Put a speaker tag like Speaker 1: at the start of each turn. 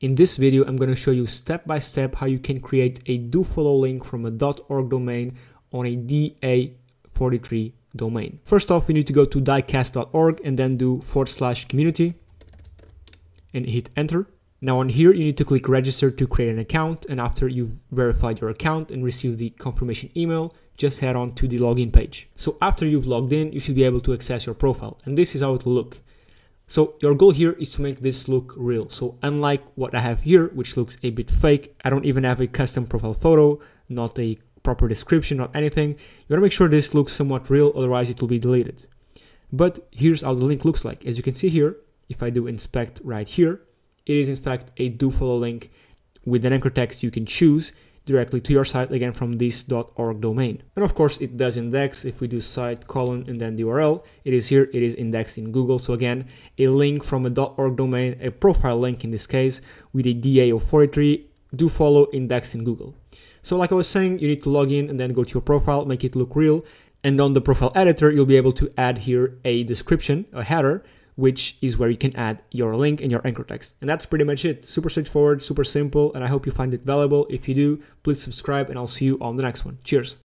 Speaker 1: In this video, I'm going to show you step by step how you can create a dofollow link from a .org domain on a DA43 domain. First off, we need to go to diecast.org and then do forward slash community and hit enter. Now on here, you need to click register to create an account. And after you've verified your account and received the confirmation email, just head on to the login page. So after you've logged in, you should be able to access your profile. And this is how it will look. So your goal here is to make this look real. So unlike what I have here, which looks a bit fake, I don't even have a custom profile photo, not a proper description, not anything. You wanna make sure this looks somewhat real, otherwise it will be deleted. But here's how the link looks like. As you can see here, if I do inspect right here, it is in fact a do follow link with an anchor text you can choose directly to your site again from this .org domain. And of course it does index if we do site colon and then the URL, it is here, it is indexed in Google. So again, a link from a .org domain, a profile link in this case with a DA of 43 do follow indexed in Google. So like I was saying, you need to log in and then go to your profile, make it look real. And on the profile editor, you'll be able to add here a description, a header, which is where you can add your link and your anchor text. And that's pretty much it. Super straightforward, super simple, and I hope you find it valuable. If you do, please subscribe and I'll see you on the next one. Cheers.